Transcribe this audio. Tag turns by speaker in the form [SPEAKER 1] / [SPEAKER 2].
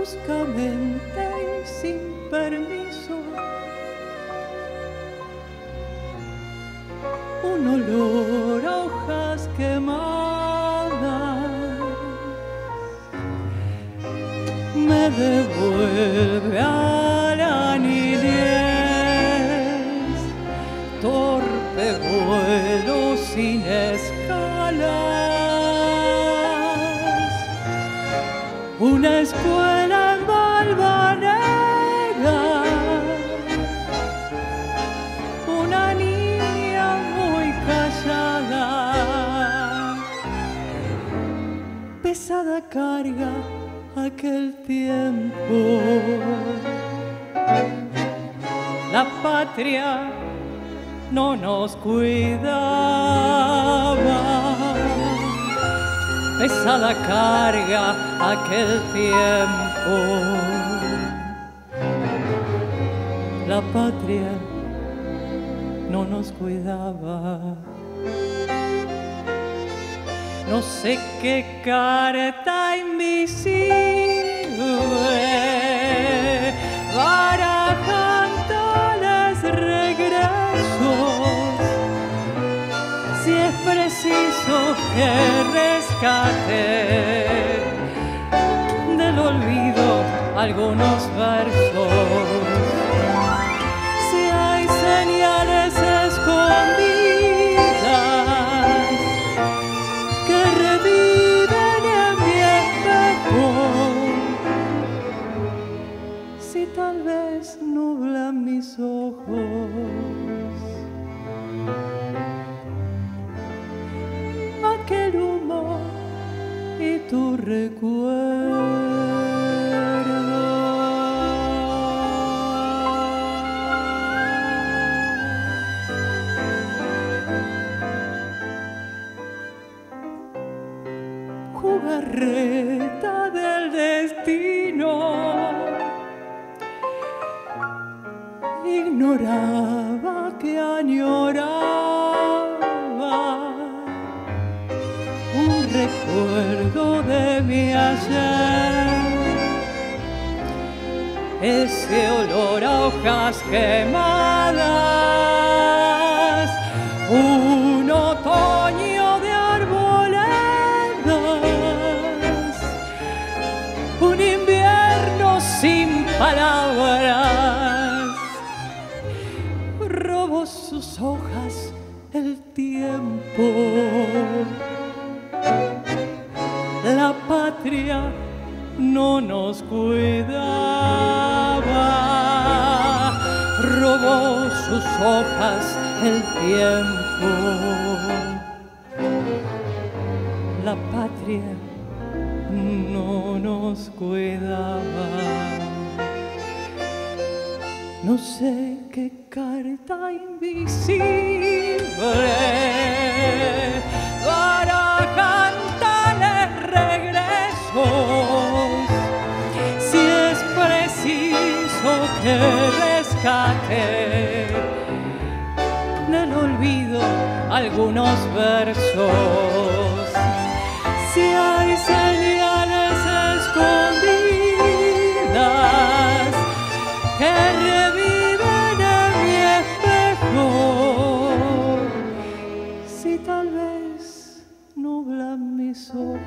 [SPEAKER 1] bruscamente y sin permiso. Un olor a hojas quemadas me devuelve a la niñez, torpe vuelo sin escalas, una escuela carga aquel tiempo. La patria no nos cuidaba. Pesada carga aquel tiempo. La patria no nos cuidaba. No sé qué carta invisible para cantarles regresos. Si es preciso que rescate del olvido algunos versos. Tu recuerdo. jugarreta del destino. Ignoraba que añoraba recuerdo de mi ayer. Ese olor a hojas quemadas, un otoño de arboledas, un invierno sin palabras, robó sus hojas el tiempo. Patria no nos cuidaba, robó sus hojas el tiempo. La patria no nos cuidaba. No sé qué carta invisible para algunos versos. Si hay señales escondidas que reviven en mi espejo, si tal vez nublan mis ojos.